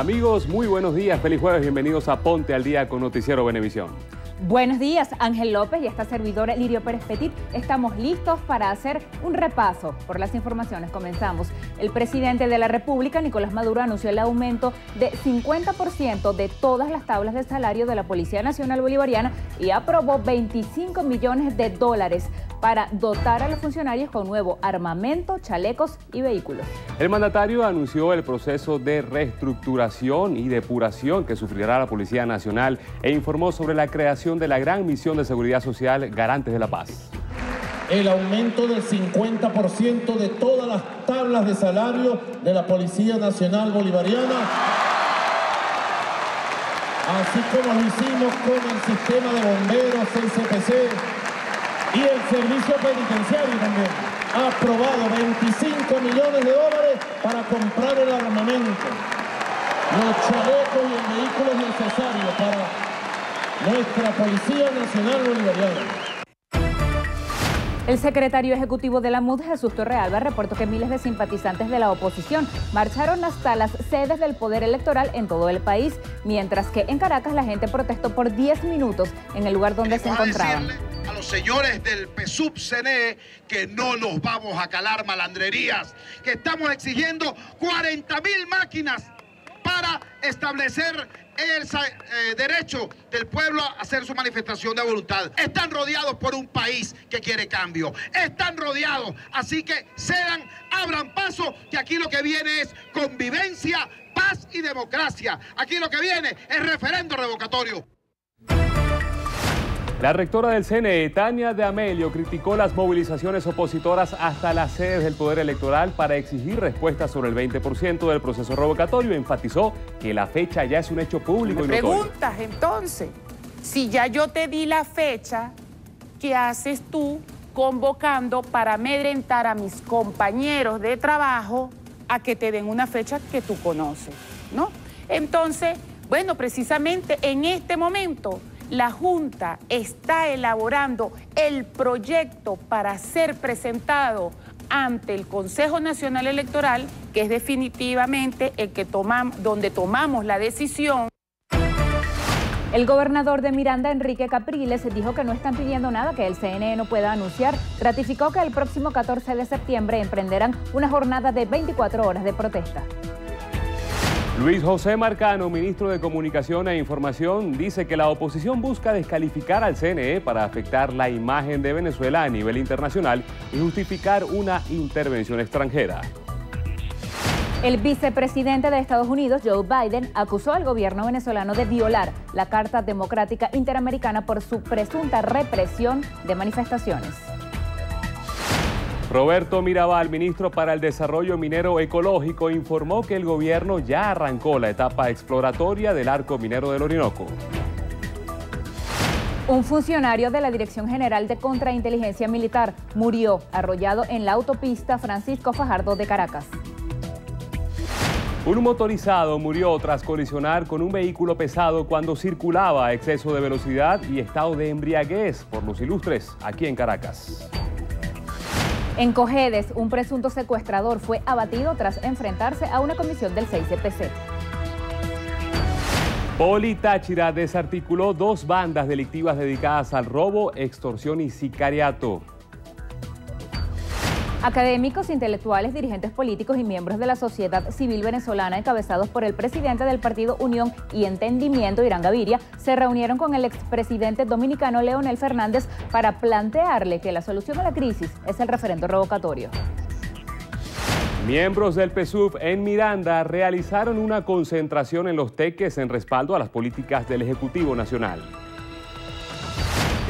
Amigos, muy buenos días, feliz jueves, bienvenidos a Ponte al Día con Noticiero Benevisión. Buenos días, Ángel López y esta servidora Lirio Pérez Petit. Estamos listos para hacer un repaso por las informaciones. Comenzamos. El presidente de la República, Nicolás Maduro, anunció el aumento de 50% de todas las tablas de salario de la Policía Nacional Bolivariana y aprobó 25 millones de dólares para dotar a los funcionarios con nuevo armamento, chalecos y vehículos. El mandatario anunció el proceso de reestructuración y depuración que sufrirá la Policía Nacional e informó sobre la creación de la gran misión de seguridad social Garantes de la Paz. El aumento del 50% de todas las tablas de salario de la Policía Nacional Bolivariana así como lo hicimos con el sistema de bomberos, el CPC, y el servicio penitenciario también ha aprobado 25 millones de dólares para comprar el armamento, los chalecos y el vehículo necesario para nuestra Policía Nacional Bolivariana. El secretario ejecutivo de la MUD, Jesús Torrealba, reportó que miles de simpatizantes de la oposición marcharon hasta las sedes del Poder Electoral en todo el país, mientras que en Caracas la gente protestó por 10 minutos en el lugar donde se encontraban a los señores del PSUB CNE que no nos vamos a calar malandrerías, que estamos exigiendo 40 mil máquinas para establecer el eh, derecho del pueblo a hacer su manifestación de voluntad. Están rodeados por un país que quiere cambio. Están rodeados. Así que sean, abran paso, que aquí lo que viene es convivencia, paz y democracia. Aquí lo que viene es referendo revocatorio. La rectora del CNE, Tania de Amelio, criticó las movilizaciones opositoras hasta las sedes del Poder Electoral para exigir respuestas sobre el 20% del proceso revocatorio. Enfatizó que la fecha ya es un hecho público. Me preguntas entonces, si ya yo te di la fecha, ¿qué haces tú convocando para amedrentar a mis compañeros de trabajo a que te den una fecha que tú conoces? ¿No? Entonces, bueno, precisamente en este momento la Junta está elaborando el proyecto para ser presentado ante el Consejo Nacional Electoral, que es definitivamente el que donde tomamos la decisión. El gobernador de Miranda, Enrique Capriles, dijo que no están pidiendo nada que el CNE no pueda anunciar. Ratificó que el próximo 14 de septiembre emprenderán una jornada de 24 horas de protesta. Luis José Marcano, ministro de Comunicación e Información, dice que la oposición busca descalificar al CNE para afectar la imagen de Venezuela a nivel internacional y justificar una intervención extranjera. El vicepresidente de Estados Unidos, Joe Biden, acusó al gobierno venezolano de violar la Carta Democrática Interamericana por su presunta represión de manifestaciones. Roberto Mirabal, ministro para el Desarrollo Minero Ecológico, informó que el gobierno ya arrancó la etapa exploratoria del arco minero del Orinoco. Un funcionario de la Dirección General de Contrainteligencia Militar murió arrollado en la autopista Francisco Fajardo de Caracas. Un motorizado murió tras colisionar con un vehículo pesado cuando circulaba a exceso de velocidad y estado de embriaguez por los ilustres aquí en Caracas. En Cojedes, un presunto secuestrador fue abatido tras enfrentarse a una comisión del 6CPC. Poli Táchira desarticuló dos bandas delictivas dedicadas al robo, extorsión y sicariato. Académicos, intelectuales, dirigentes políticos y miembros de la sociedad civil venezolana encabezados por el presidente del partido Unión y Entendimiento, Irán Gaviria, se reunieron con el expresidente dominicano Leonel Fernández para plantearle que la solución a la crisis es el referendo revocatorio. Miembros del PSUV en Miranda realizaron una concentración en los teques en respaldo a las políticas del Ejecutivo Nacional.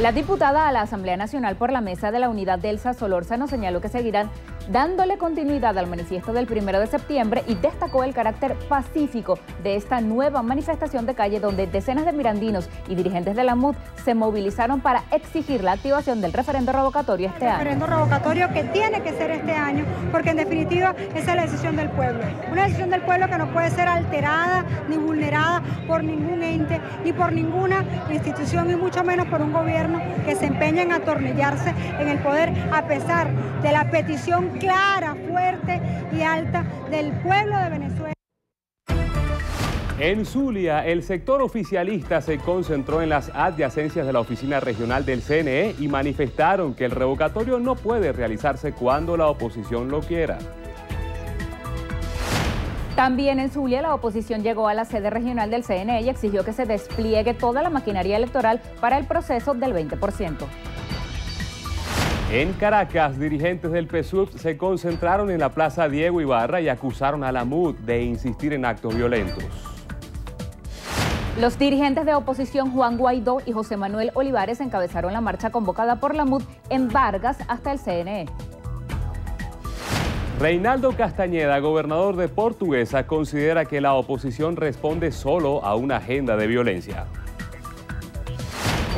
La diputada a la Asamblea Nacional por la Mesa de la Unidad Delsa Solórzano señaló que seguirán dándole continuidad al manifiesto del primero de septiembre y destacó el carácter pacífico de esta nueva manifestación de calle donde decenas de mirandinos y dirigentes de la MUD se movilizaron para exigir la activación del referendo revocatorio este año. referendo revocatorio que tiene que ser este año porque en definitiva esa es la decisión del pueblo. Una decisión del pueblo que no puede ser alterada ni vulnerada por ningún ente ni por ninguna institución y mucho menos por un gobierno que se empeña en atornillarse en el poder a pesar de la petición clara, fuerte y alta del pueblo de Venezuela. En Zulia, el sector oficialista se concentró en las adyacencias de la oficina regional del CNE y manifestaron que el revocatorio no puede realizarse cuando la oposición lo quiera. También en Zulia la oposición llegó a la sede regional del CNE y exigió que se despliegue toda la maquinaria electoral para el proceso del 20%. En Caracas, dirigentes del PSUV se concentraron en la Plaza Diego Ibarra y acusaron a la MUD de insistir en actos violentos. Los dirigentes de oposición Juan Guaidó y José Manuel Olivares encabezaron la marcha convocada por la MUD en Vargas hasta el CNE. Reinaldo Castañeda, gobernador de Portuguesa, considera que la oposición responde solo a una agenda de violencia.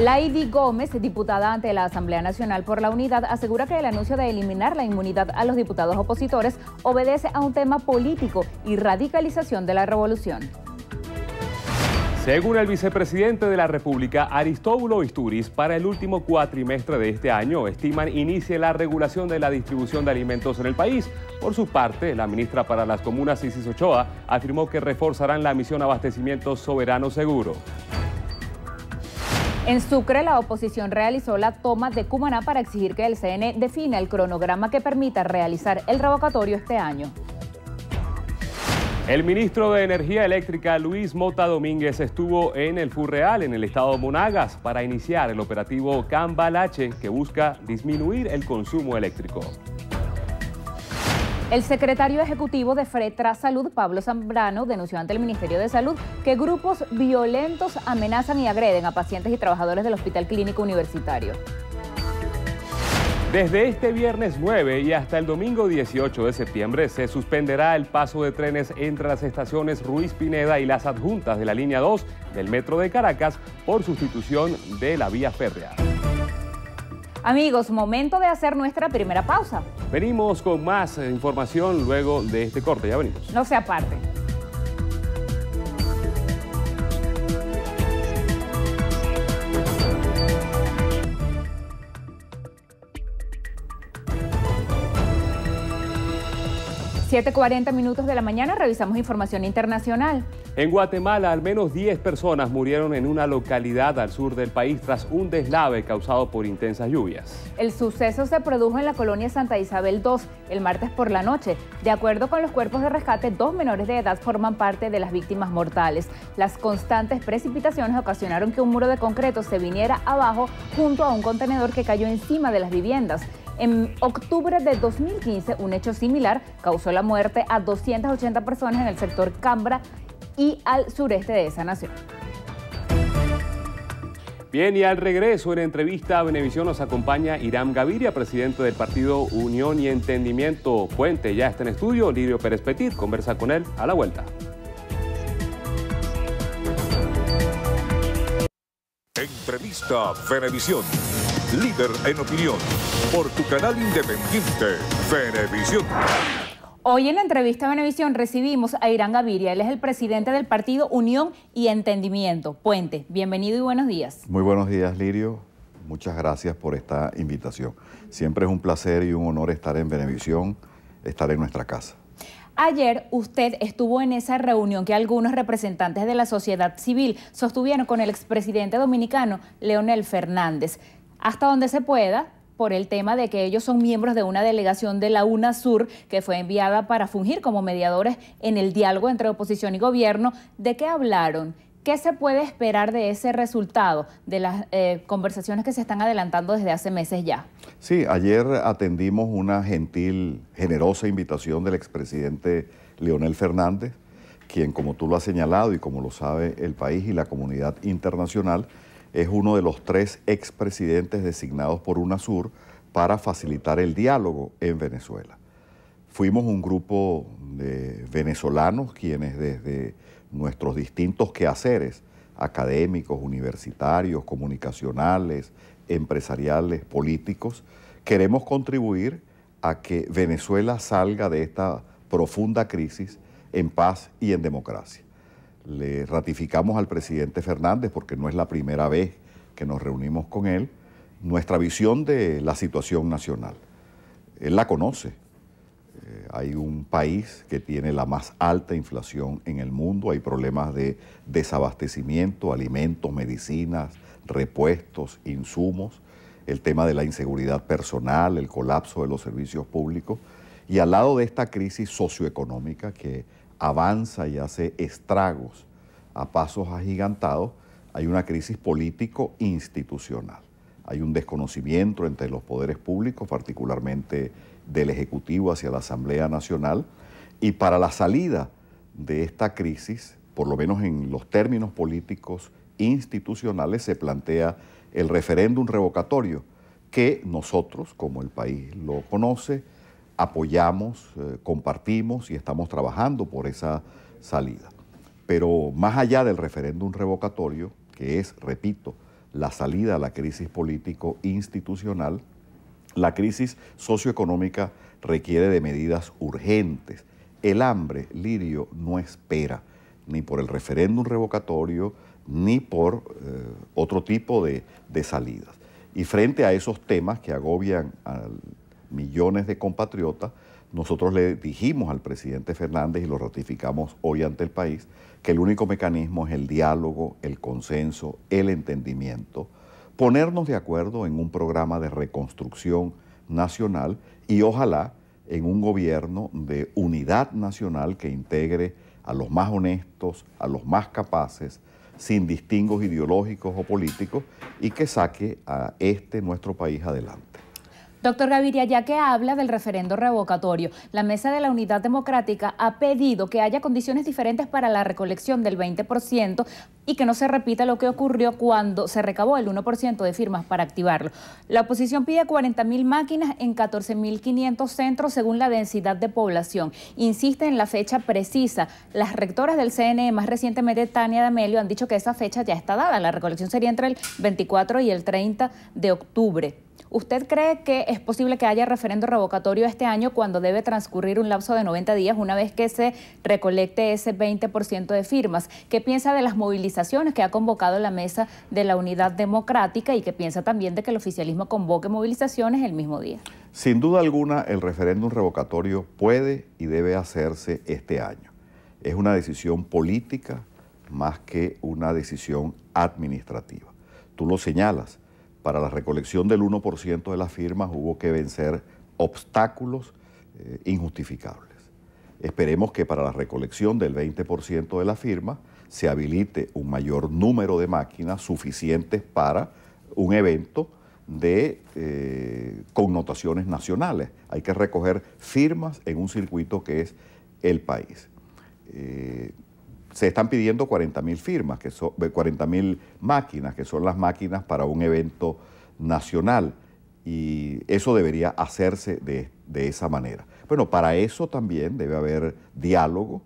Laidy Gómez, diputada ante la Asamblea Nacional por la Unidad, asegura que el anuncio de eliminar la inmunidad a los diputados opositores obedece a un tema político y radicalización de la revolución. Según el vicepresidente de la República, Aristóbulo Isturiz, para el último cuatrimestre de este año estiman inicie la regulación de la distribución de alimentos en el país. Por su parte, la ministra para las Comunas, Isis Ochoa, afirmó que reforzarán la misión Abastecimiento Soberano Seguro. En Sucre, la oposición realizó la toma de Cumaná para exigir que el CNE defina el cronograma que permita realizar el revocatorio este año. El ministro de Energía Eléctrica, Luis Mota Domínguez, estuvo en el Furreal, en el estado de Monagas, para iniciar el operativo Cambalache, que busca disminuir el consumo eléctrico. El secretario ejecutivo de FRETRA Salud, Pablo Zambrano, denunció ante el Ministerio de Salud que grupos violentos amenazan y agreden a pacientes y trabajadores del Hospital Clínico Universitario. Desde este viernes 9 y hasta el domingo 18 de septiembre se suspenderá el paso de trenes entre las estaciones Ruiz Pineda y las adjuntas de la línea 2 del Metro de Caracas por sustitución de la vía férrea. Amigos, momento de hacer nuestra primera pausa. Venimos con más información luego de este corte, ya venimos. No se aparte. 7.40 minutos de la mañana revisamos información internacional. En Guatemala, al menos 10 personas murieron en una localidad al sur del país tras un deslave causado por intensas lluvias. El suceso se produjo en la colonia Santa Isabel II el martes por la noche. De acuerdo con los cuerpos de rescate, dos menores de edad forman parte de las víctimas mortales. Las constantes precipitaciones ocasionaron que un muro de concreto se viniera abajo junto a un contenedor que cayó encima de las viviendas. En octubre de 2015, un hecho similar causó la muerte a 280 personas en el sector Cambra y al sureste de esa nación. Bien, y al regreso en entrevista a Venevisión nos acompaña Irán Gaviria, presidente del partido Unión y Entendimiento Puente. Ya está en estudio, Lirio Pérez Petit, conversa con él a la vuelta. Entrevista Venevisión líder en opinión, por tu canal independiente, Venevisión. Hoy en la entrevista a Venevisión recibimos a Irán Gaviria. Él es el presidente del partido Unión y Entendimiento. Puente, bienvenido y buenos días. Muy buenos días, Lirio. Muchas gracias por esta invitación. Siempre es un placer y un honor estar en Venevisión, estar en nuestra casa. Ayer usted estuvo en esa reunión que algunos representantes de la sociedad civil sostuvieron con el expresidente dominicano Leonel Fernández hasta donde se pueda por el tema de que ellos son miembros de una delegación de la UNASUR que fue enviada para fungir como mediadores en el diálogo entre oposición y gobierno. ¿De qué hablaron? ¿Qué se puede esperar de ese resultado, de las eh, conversaciones que se están adelantando desde hace meses ya? Sí, ayer atendimos una gentil, generosa invitación del expresidente Leonel Fernández, quien, como tú lo has señalado y como lo sabe el país y la comunidad internacional, es uno de los tres expresidentes designados por UNASUR para facilitar el diálogo en Venezuela. Fuimos un grupo de venezolanos quienes desde nuestros distintos quehaceres, académicos, universitarios, comunicacionales, empresariales, políticos, queremos contribuir a que Venezuela salga de esta profunda crisis en paz y en democracia. Le ratificamos al presidente Fernández, porque no es la primera vez que nos reunimos con él, nuestra visión de la situación nacional. Él la conoce. Eh, hay un país que tiene la más alta inflación en el mundo, hay problemas de desabastecimiento, alimentos, medicinas, repuestos, insumos, el tema de la inseguridad personal, el colapso de los servicios públicos. Y al lado de esta crisis socioeconómica que avanza y hace estragos a pasos agigantados, hay una crisis político-institucional. Hay un desconocimiento entre los poderes públicos, particularmente del Ejecutivo hacia la Asamblea Nacional, y para la salida de esta crisis, por lo menos en los términos políticos institucionales, se plantea el referéndum revocatorio, que nosotros, como el país lo conoce, apoyamos, eh, compartimos y estamos trabajando por esa salida. Pero más allá del referéndum revocatorio, que es, repito, la salida a la crisis político-institucional, la crisis socioeconómica requiere de medidas urgentes. El hambre, Lirio, no espera ni por el referéndum revocatorio, ni por eh, otro tipo de, de salidas. Y frente a esos temas que agobian a millones de compatriotas, nosotros le dijimos al presidente Fernández y lo ratificamos hoy ante el país, que el único mecanismo es el diálogo, el consenso, el entendimiento, ponernos de acuerdo en un programa de reconstrucción nacional y ojalá en un gobierno de unidad nacional que integre a los más honestos, a los más capaces, sin distingos ideológicos o políticos y que saque a este nuestro país adelante. Doctor Gaviria, ya que habla del referendo revocatorio, la Mesa de la Unidad Democrática ha pedido que haya condiciones diferentes para la recolección del 20% y que no se repita lo que ocurrió cuando se recabó el 1% de firmas para activarlo. La oposición pide 40.000 máquinas en 14.500 centros según la densidad de población. Insiste en la fecha precisa. Las rectoras del CNE, más recientemente Tania D'Amelio, han dicho que esa fecha ya está dada. La recolección sería entre el 24 y el 30 de octubre. ¿Usted cree que es posible que haya referendo revocatorio este año cuando debe transcurrir un lapso de 90 días una vez que se recolecte ese 20% de firmas? ¿Qué piensa de las movilizaciones que ha convocado la mesa de la Unidad Democrática y qué piensa también de que el oficialismo convoque movilizaciones el mismo día? Sin duda alguna, el referéndum revocatorio puede y debe hacerse este año. Es una decisión política más que una decisión administrativa. Tú lo señalas para la recolección del 1% de las firmas hubo que vencer obstáculos eh, injustificables. Esperemos que para la recolección del 20% de las firmas se habilite un mayor número de máquinas suficientes para un evento de eh, connotaciones nacionales. Hay que recoger firmas en un circuito que es el país. Eh, se están pidiendo 40 mil firmas, que son 40 mil máquinas, que son las máquinas para un evento nacional. Y eso debería hacerse de, de esa manera. Bueno, para eso también debe haber diálogo.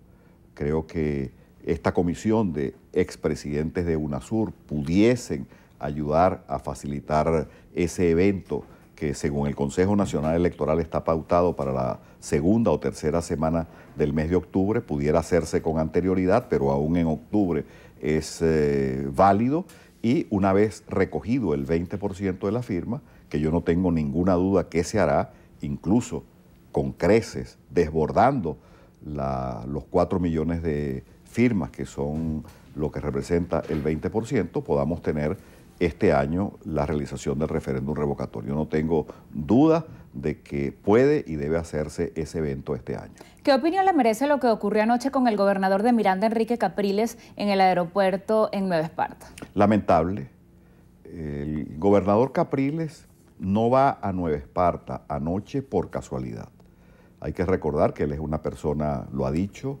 Creo que esta comisión de expresidentes de UNASUR pudiesen ayudar a facilitar ese evento que según el Consejo Nacional Electoral está pautado para la segunda o tercera semana del mes de octubre, pudiera hacerse con anterioridad, pero aún en octubre es eh, válido. Y una vez recogido el 20% de la firma, que yo no tengo ninguna duda que se hará, incluso con creces, desbordando los 4 millones de firmas, que son lo que representa el 20%, podamos tener este año la realización del referéndum revocatorio. No tengo duda de que puede y debe hacerse ese evento este año. ¿Qué opinión le merece lo que ocurrió anoche con el gobernador de Miranda, Enrique Capriles, en el aeropuerto en Nueva Esparta? Lamentable. El gobernador Capriles no va a Nueva Esparta anoche por casualidad. Hay que recordar que él es una persona, lo ha dicho,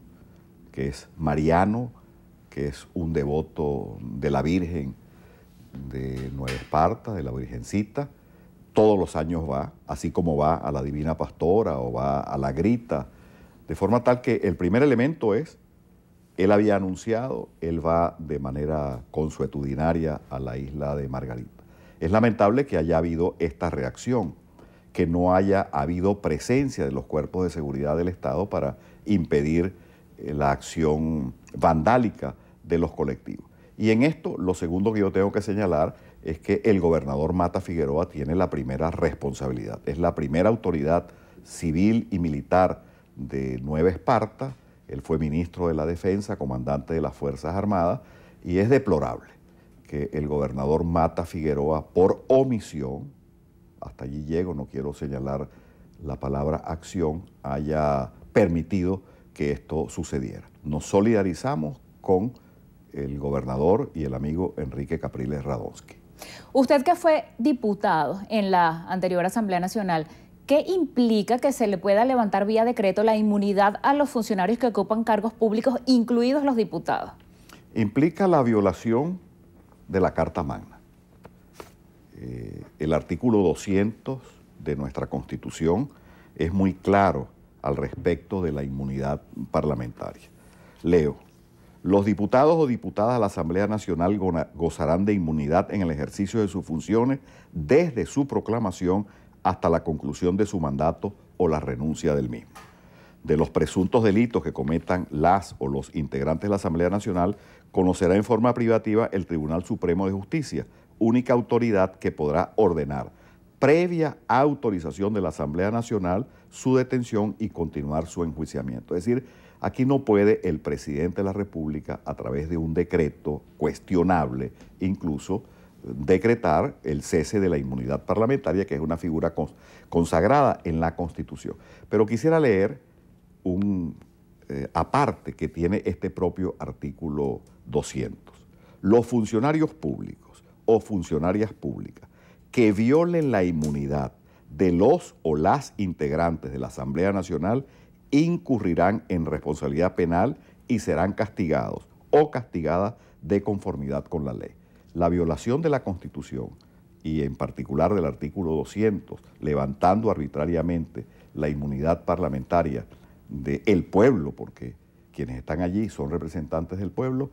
que es mariano, que es un devoto de la Virgen de Nueva Esparta, de la Virgencita. Todos los años va, así como va a la Divina Pastora o va a la Grita, de forma tal que el primer elemento es, él había anunciado, él va de manera consuetudinaria a la isla de Margarita. Es lamentable que haya habido esta reacción, que no haya habido presencia de los cuerpos de seguridad del Estado para impedir eh, la acción vandálica de los colectivos. Y en esto, lo segundo que yo tengo que señalar es que el gobernador Mata Figueroa tiene la primera responsabilidad. Es la primera autoridad civil y militar de Nueva Esparta, él fue ministro de la Defensa, comandante de las Fuerzas Armadas, y es deplorable que el gobernador Mata Figueroa, por omisión, hasta allí llego, no quiero señalar la palabra acción, haya permitido que esto sucediera. Nos solidarizamos con el gobernador y el amigo Enrique Capriles Radonsky. Usted que fue diputado en la anterior Asamblea Nacional, ¿qué implica que se le pueda levantar vía decreto la inmunidad a los funcionarios que ocupan cargos públicos, incluidos los diputados? Implica la violación de la Carta Magna. Eh, el artículo 200 de nuestra Constitución es muy claro al respecto de la inmunidad parlamentaria. Leo, los diputados o diputadas de la Asamblea Nacional gozarán de inmunidad en el ejercicio de sus funciones desde su proclamación hasta la conclusión de su mandato o la renuncia del mismo. De los presuntos delitos que cometan las o los integrantes de la Asamblea Nacional, conocerá en forma privativa el Tribunal Supremo de Justicia, única autoridad que podrá ordenar, previa autorización de la Asamblea Nacional, su detención y continuar su enjuiciamiento. Es decir, aquí no puede el presidente de la República, a través de un decreto cuestionable, incluso decretar el cese de la inmunidad parlamentaria, que es una figura consagrada en la Constitución. Pero quisiera leer un eh, aparte que tiene este propio artículo 200. Los funcionarios públicos o funcionarias públicas que violen la inmunidad de los o las integrantes de la Asamblea Nacional incurrirán en responsabilidad penal y serán castigados o castigadas de conformidad con la ley. La violación de la Constitución y en particular del artículo 200, levantando arbitrariamente la inmunidad parlamentaria del pueblo, porque quienes están allí son representantes del pueblo,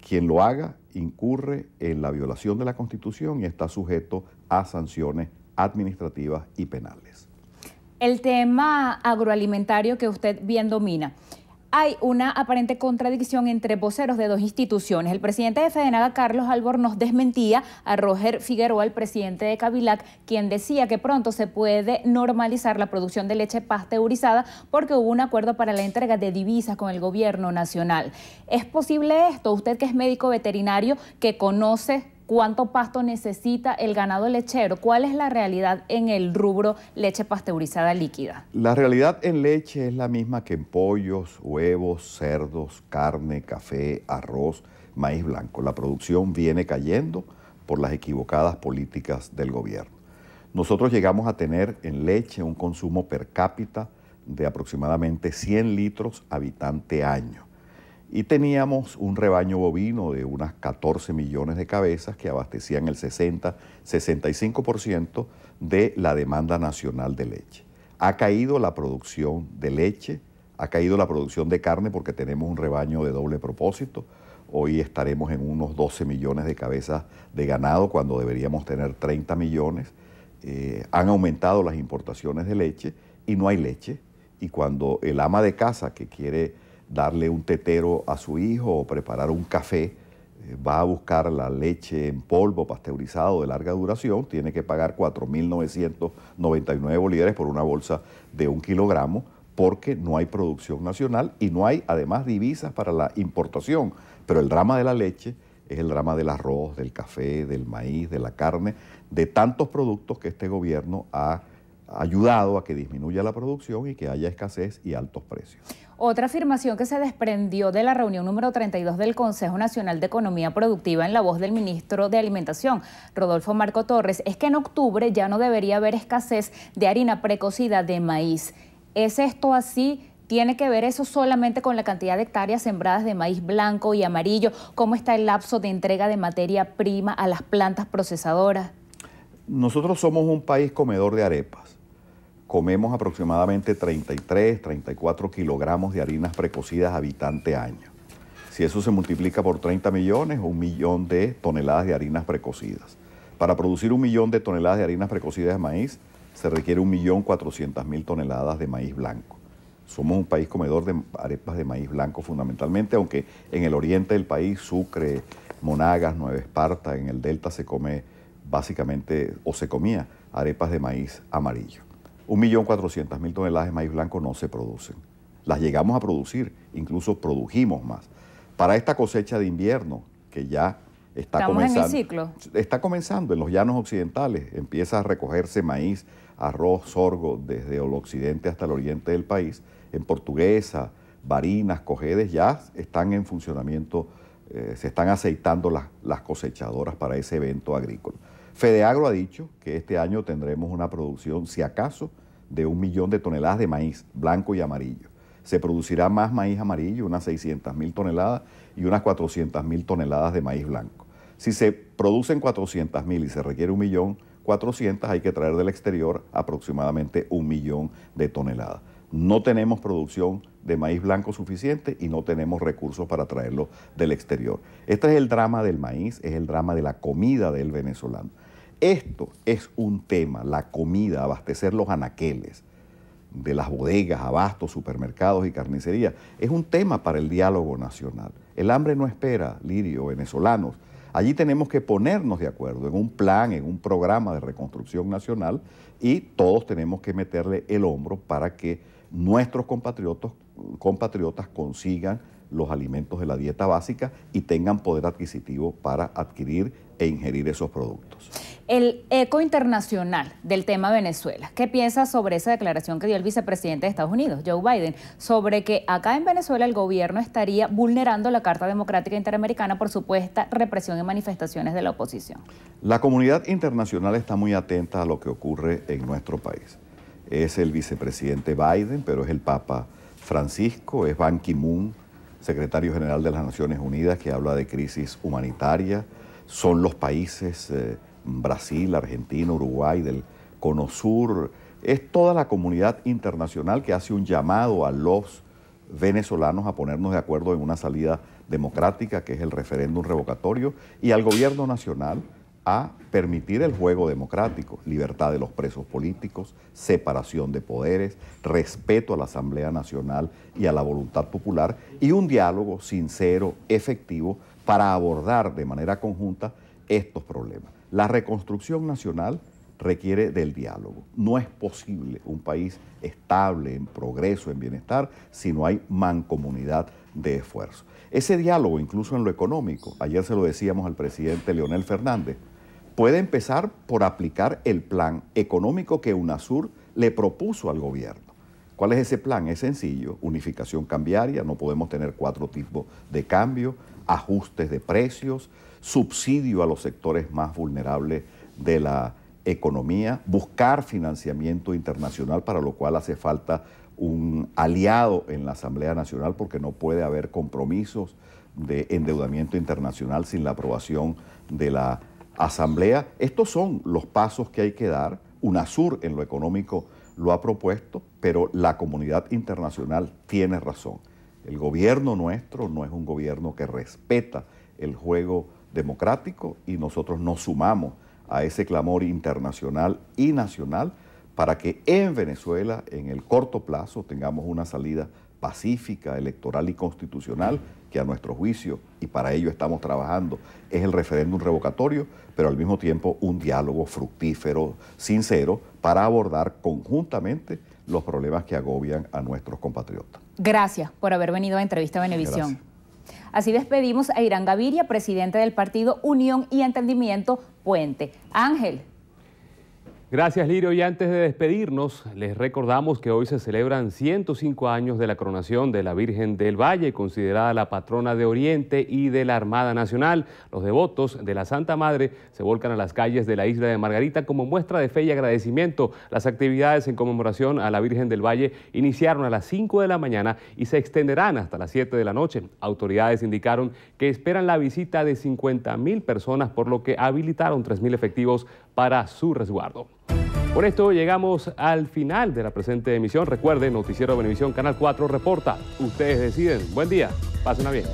quien lo haga incurre en la violación de la Constitución y está sujeto a sanciones administrativas y penales. El tema agroalimentario que usted bien domina. Hay una aparente contradicción entre voceros de dos instituciones. El presidente de Fedenaga, Carlos Albornoz, desmentía a Roger Figueroa, el presidente de Cavilac, quien decía que pronto se puede normalizar la producción de leche pasteurizada porque hubo un acuerdo para la entrega de divisas con el gobierno nacional. ¿Es posible esto? Usted que es médico veterinario, que conoce cuánto pasto necesita el ganado lechero. ¿Cuál es la realidad en el rubro leche pasteurizada líquida? La realidad en leche es la misma que en pollos, huevos, cerdos, carne, café, arroz, maíz blanco. La producción viene cayendo por las equivocadas políticas del gobierno. Nosotros llegamos a tener en leche un consumo per cápita de aproximadamente 100 litros habitante año y teníamos un rebaño bovino de unas 14 millones de cabezas que abastecían el 60-65% de la demanda nacional de leche. Ha caído la producción de leche, ha caído la producción de carne porque tenemos un rebaño de doble propósito. Hoy estaremos en unos 12 millones de cabezas de ganado cuando deberíamos tener 30 millones. Eh, han aumentado las importaciones de leche y no hay leche. Y cuando el ama de casa que quiere darle un tetero a su hijo o preparar un café, eh, va a buscar la leche en polvo pasteurizado de larga duración, tiene que pagar 4.999 bolívares por una bolsa de un kilogramo porque no hay producción nacional y no hay además divisas para la importación. Pero el drama de la leche es el drama del arroz, del café, del maíz, de la carne, de tantos productos que este gobierno ha ayudado a que disminuya la producción y que haya escasez y altos precios. Otra afirmación que se desprendió de la reunión número 32 del Consejo Nacional de Economía Productiva en la voz del ministro de Alimentación, Rodolfo Marco Torres, es que en octubre ya no debería haber escasez de harina precocida de maíz. ¿Es esto así? ¿Tiene que ver eso solamente con la cantidad de hectáreas sembradas de maíz blanco y amarillo? ¿Cómo está el lapso de entrega de materia prima a las plantas procesadoras? Nosotros somos un país comedor de arepas comemos aproximadamente 33, 34 kilogramos de harinas precocidas habitante año. Si eso se multiplica por 30 millones, un millón de toneladas de harinas precocidas. Para producir un millón de toneladas de harinas precocidas de maíz, se requiere un millón cuatrocientas mil toneladas de maíz blanco. Somos un país comedor de arepas de maíz blanco fundamentalmente, aunque en el oriente del país, Sucre, Monagas, Nueva Esparta, en el delta se come básicamente, o se comía, arepas de maíz amarillo. 1.400.000 toneladas de maíz blanco no se producen. las llegamos a producir, incluso produjimos más. Para esta cosecha de invierno, que ya está comenzando. En el ciclo. Está comenzando en los llanos occidentales, empieza a recogerse maíz, arroz, sorgo desde el occidente hasta el oriente del país. En Portuguesa, Barinas, Cojedes ya están en funcionamiento, eh, se están aceitando las, las cosechadoras para ese evento agrícola. Fedeagro ha dicho que este año tendremos una producción, si acaso, de un millón de toneladas de maíz blanco y amarillo. Se producirá más maíz amarillo, unas 600 mil toneladas y unas 400 mil toneladas de maíz blanco. Si se producen 400 mil y se requiere un millón 400, hay que traer del exterior aproximadamente un millón de toneladas. No tenemos producción de maíz blanco suficiente y no tenemos recursos para traerlo del exterior. Este es el drama del maíz, es el drama de la comida del venezolano. Esto es un tema, la comida, abastecer los anaqueles de las bodegas, abastos, supermercados y carnicerías, es un tema para el diálogo nacional. El hambre no espera, Lirio, venezolanos. Allí tenemos que ponernos de acuerdo en un plan, en un programa de reconstrucción nacional y todos tenemos que meterle el hombro para que nuestros compatriotas, compatriotas consigan los alimentos de la dieta básica y tengan poder adquisitivo para adquirir e ingerir esos productos. El eco internacional del tema Venezuela. ¿Qué piensas sobre esa declaración que dio el vicepresidente de Estados Unidos, Joe Biden, sobre que acá en Venezuela el gobierno estaría vulnerando la Carta Democrática Interamericana por supuesta represión y manifestaciones de la oposición? La comunidad internacional está muy atenta a lo que ocurre en nuestro país. Es el vicepresidente Biden, pero es el Papa Francisco, es Ban Ki-moon, secretario general de las Naciones Unidas, que habla de crisis humanitaria, son los países eh, Brasil, Argentina, Uruguay, del Cono Sur, es toda la comunidad internacional que hace un llamado a los venezolanos a ponernos de acuerdo en una salida democrática, que es el referéndum revocatorio, y al gobierno nacional a permitir el juego democrático, libertad de los presos políticos, separación de poderes, respeto a la Asamblea Nacional y a la voluntad popular y un diálogo sincero, efectivo, para abordar de manera conjunta estos problemas. La reconstrucción nacional requiere del diálogo. No es posible un país estable, en progreso, en bienestar, si no hay mancomunidad de esfuerzo. Ese diálogo, incluso en lo económico, ayer se lo decíamos al presidente Leonel Fernández, puede empezar por aplicar el plan económico que UNASUR le propuso al gobierno. ¿Cuál es ese plan? Es sencillo, unificación cambiaria, no podemos tener cuatro tipos de cambio, ajustes de precios, subsidio a los sectores más vulnerables de la economía, buscar financiamiento internacional, para lo cual hace falta un aliado en la Asamblea Nacional, porque no puede haber compromisos de endeudamiento internacional sin la aprobación de la Asamblea. Estos son los pasos que hay que dar. UNASUR en lo económico lo ha propuesto, pero la comunidad internacional tiene razón. El gobierno nuestro no es un gobierno que respeta el juego democrático y nosotros nos sumamos a ese clamor internacional y nacional para que en Venezuela, en el corto plazo, tengamos una salida pacífica, electoral y constitucional, que a nuestro juicio, y para ello estamos trabajando, es el referéndum revocatorio, pero al mismo tiempo un diálogo fructífero, sincero, para abordar conjuntamente los problemas que agobian a nuestros compatriotas. Gracias por haber venido a Entrevista Benevisión. Así despedimos a Irán Gaviria, presidente del partido Unión y Entendimiento Puente. Ángel, Gracias, Lirio. Y antes de despedirnos, les recordamos que hoy se celebran 105 años de la coronación de la Virgen del Valle, considerada la patrona de Oriente y de la Armada Nacional. Los devotos de la Santa Madre se volcan a las calles de la isla de Margarita como muestra de fe y agradecimiento. Las actividades en conmemoración a la Virgen del Valle iniciaron a las 5 de la mañana y se extenderán hasta las 7 de la noche. Autoridades indicaron que esperan la visita de 50 mil personas, por lo que habilitaron 3 mil efectivos para su resguardo. Por esto llegamos al final de la presente emisión. Recuerden, Noticiero Benevisión Canal 4 reporta. Ustedes deciden. Buen día. Pasen bien.